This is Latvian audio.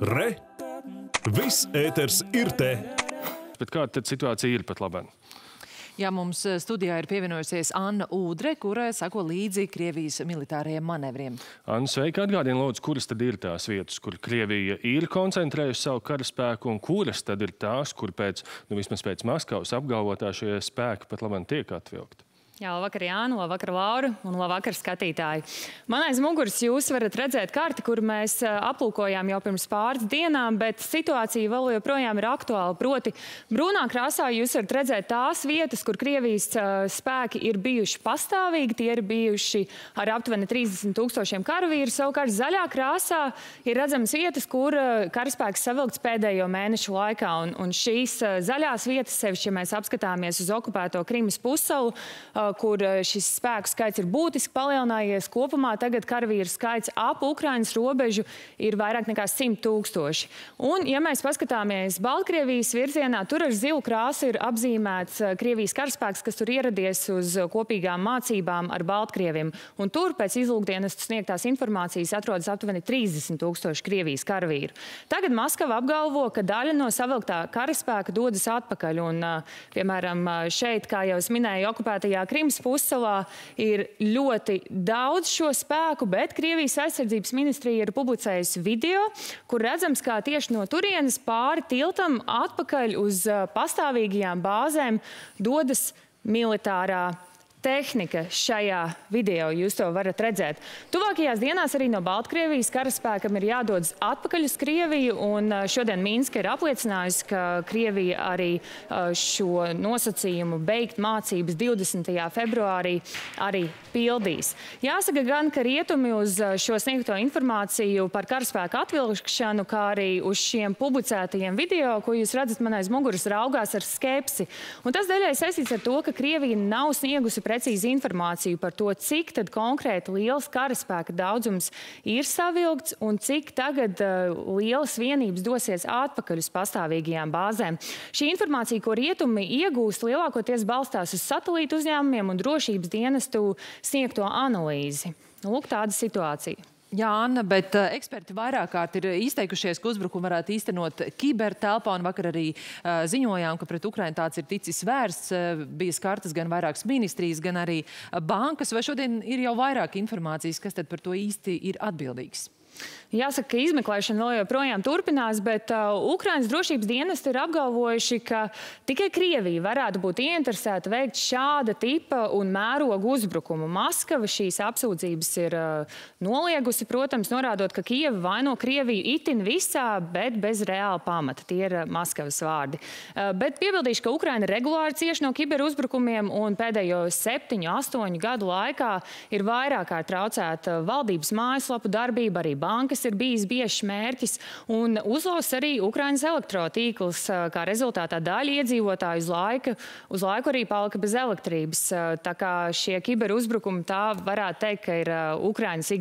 Re! Viss ēters ir te! Bet kāda tad situācija ir pat labāk? Jā, mums eh, studijā ir pievienojusies Anna Ūdre, kurai sako līdzi Krievijas militārajiem manevriem. Anna, sveika, atgādina lūdzu, kuras tad ir tās vietas, kur Krievija ir koncentrējusi savu karaspēku un kuras tad ir tās, kur pēc, nu vismaz pēc Maskavas apgalvotā šie spēki pat labāk tiek atvilkti? Jā, labvakar, Jānu, labvakar, Laura un labvakar, skatītāji. Man aiz muguras jūs varat redzēt karti, kur mēs aplūkojām jau pirms pāris dienām, bet situācija vēl joprojām ir aktuāla. Proti, brūnā krāsā jūs varat redzēt tās vietas, kur Krievijas spēki ir bijuši pastāvīgi. Tie ir bijuši ar aptuveni 30 tūkstošiem karavīru. Savukārt zaļā krāsā ir redzamas vietas, kur karaspēks savilkts pēdējo mēnešu laikā. Un, un šīs zaļās vietas, sevišķi, ja mēs apskatāmies uz okupēto Krimas pussalu, kur eh, šis spēku skaits ir būtiski palielinājies. Kopumā tagad karavīru skaits ap Ukrainas robežu ir vairāk nekā 100 tūkstoši. Un, ja mēs paskatāmies Baltkrievijas virzienā, tur ar zilu krāsu ir apzīmēts eh, Krievijas karaspēks, kas tur ieradies uz kopīgām mācībām ar Baltkrieviem. Un tur pēc izlūkdienestu sniegtās informācijas atrodas aptuveni 30 tūkstoši Krievijas karavīru. Tagad Maskava apgalvo, ka daļa no savilktā karaspēka dodas atpakaļ. Un, eh, piemēram, šeit, kā jau es minēju, okupētajā Krievijas Krimas pussalā ir ļoti daudz šo spēku, bet Krievijas aizsardzības ministrija ir publicējusi video, kur redzams, kā tieši no turienes pāri tiltam atpakaļ uz pastāvīgajām bāzēm dodas militārā tehnika šajā video. Jūs to varat redzēt. Tuvākajās dienās arī no Baltkrievijas karaspēkam ir jādodas atpakaļ uz Krieviju, un šodien Minska ir apliecinājusi, ka Krievija arī šo nosacījumu beigt mācības 20. februārī arī pildīs. Jāsaka gan, ka rietumi uz šo sniegto informāciju par karaspēku atvilkšanu, kā arī uz šiem publicētajiem video, ko jūs redzat man aiz muguras, raugās ar skepsi. Un tas daļai saistīts ar to, ka Krievija nav sniegusi precīzi informāciju par to, cik tad konkrēti liels karaspēka daudzums ir savilgts un cik tagad uh, lielas vienības dosies atpakaļ uz pastāvīgajām bāzēm. Šī informācija, ko rietumi iegūst, lielākoties balstās uz satelītu uzņēmumiem un drošības dienestu sniegto analīzi. Lūk, tāda situācija. Jā, Anna, bet uh, eksperti vairāk kārt ir izteikušies, ka uzbrukumu varētu īstenot kibertelpā, un vakar arī uh, ziņojām, ka pret Ukrainu tāds ir ticis vērsts. Uh, bija skartas gan vairākas ministrijas, gan arī bankas. Vai šodien ir jau vairāk informācijas, kas tad par to īsti ir atbildīgs? Jāsaka, ka izmeklēšana vēl joprojām turpinās, bet uh, Ukrainas drošības dienesti ir apgalvojuši, ka tikai Krievija varētu būt ieinteresēta veikt šāda tipa un mērogu uzbrukumu. Maskava šīs apsūdzības ir uh, noliegusi, protams, norādot, ka Kieva vaino Krieviju itin visā, bet bez reāla pamata. Tie ir uh, Maskavas vārdi. Uh, bet piebildīšu, ka Ukraina regulāri cieši no kiberuzbrukumiem un pēdējo septiņu, astoņu gadu laikā ir vairāk kārt traucēta valdības mājaslapu darbība, arī bankas kas ir bijis biežs mērķis, un uzlaus arī Ukrainas elektrotīkls, kā rezultātā daļa iedzīvotāju uz laiku, uz laiku arī palika bez elektrības. Tā kā šie kiberuzbrukumi tā varētu teikt, ka ir Ukrainas ikdienas.